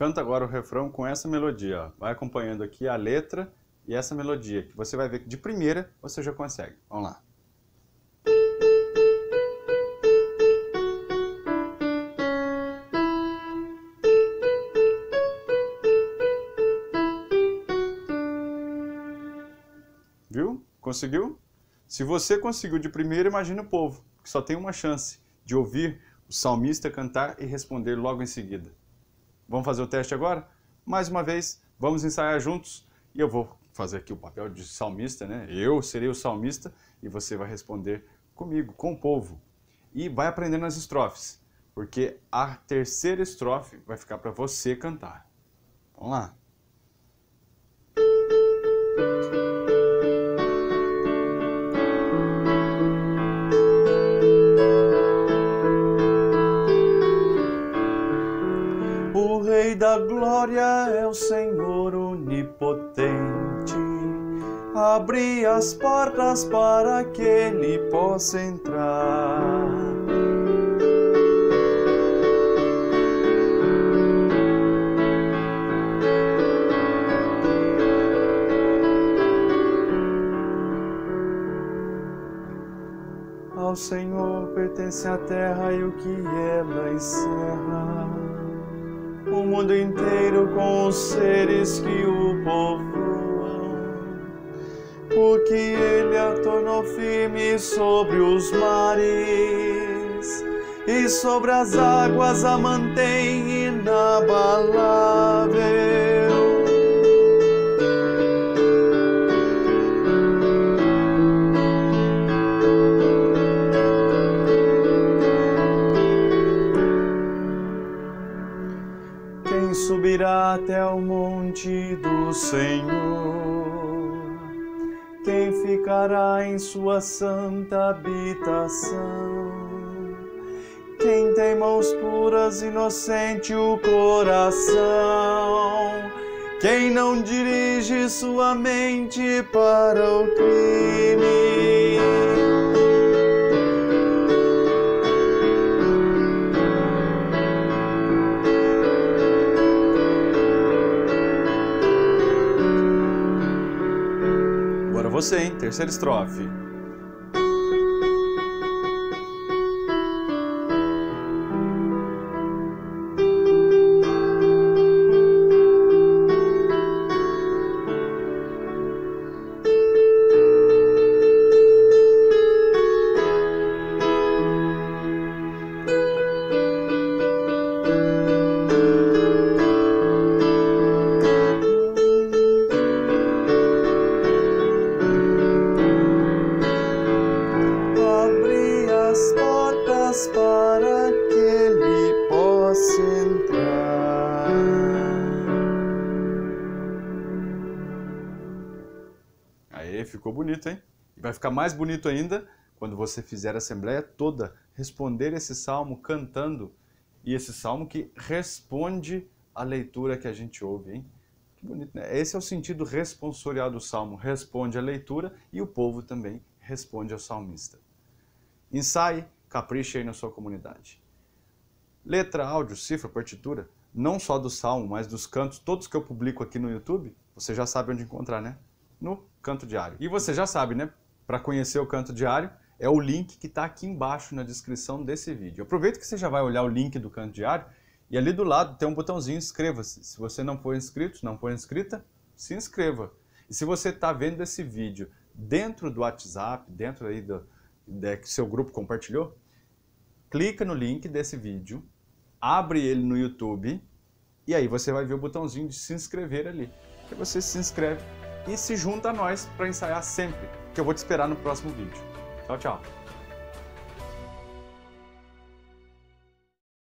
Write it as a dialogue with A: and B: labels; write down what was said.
A: canta agora o refrão com essa melodia. Ó. Vai acompanhando aqui a letra e essa melodia, que você vai ver que de primeira você já consegue. Vamos lá. Viu? Conseguiu? Se você conseguiu de primeira, imagine o povo, que só tem uma chance de ouvir o salmista cantar e responder logo em seguida. Vamos fazer o teste agora? Mais uma vez, vamos ensaiar juntos e eu vou fazer aqui o papel de salmista, né? Eu serei o salmista e você vai responder comigo, com o povo. E vai aprendendo as estrofes, porque a terceira estrofe vai ficar para você cantar. Vamos lá. Da glória é o Senhor onipotente. Abre as portas para que ele possa entrar. Ao Senhor pertence a terra e o que ela encerra o mundo inteiro com os seres que o povoam, porque ele a tornou firme sobre os mares e sobre as águas a mantém inabalável. Subirá até o monte do Senhor? Quem ficará em sua santa habitação? Quem tem mãos puras, inocente o coração? Quem não dirige sua mente para o crime? Você, hein? Terceira estrofe. Ficou bonito, hein? E vai ficar mais bonito ainda quando você fizer a assembleia toda responder esse salmo cantando e esse salmo que responde à leitura que a gente ouve, hein? Que bonito, né? Esse é o sentido responsorial do salmo, responde à leitura e o povo também responde ao salmista. Ensaie Capriche aí na sua comunidade. Letra, áudio, cifra, partitura, não só do salmo, mas dos cantos, todos que eu publico aqui no YouTube, você já sabe onde encontrar, né? No Canto Diário. E você já sabe, né? Para conhecer o Canto Diário, é o link que está aqui embaixo na descrição desse vídeo. Aproveita que você já vai olhar o link do Canto Diário e ali do lado tem um botãozinho inscreva-se. Se você não for inscrito, não for inscrita, se inscreva. E se você está vendo esse vídeo dentro do WhatsApp, dentro aí do, é, que seu grupo compartilhou, clica no link desse vídeo, abre ele no YouTube e aí você vai ver o botãozinho de se inscrever ali. Que você se inscreve e se junta a nós para ensaiar sempre, que eu vou te esperar no próximo vídeo. Tchau, tchau.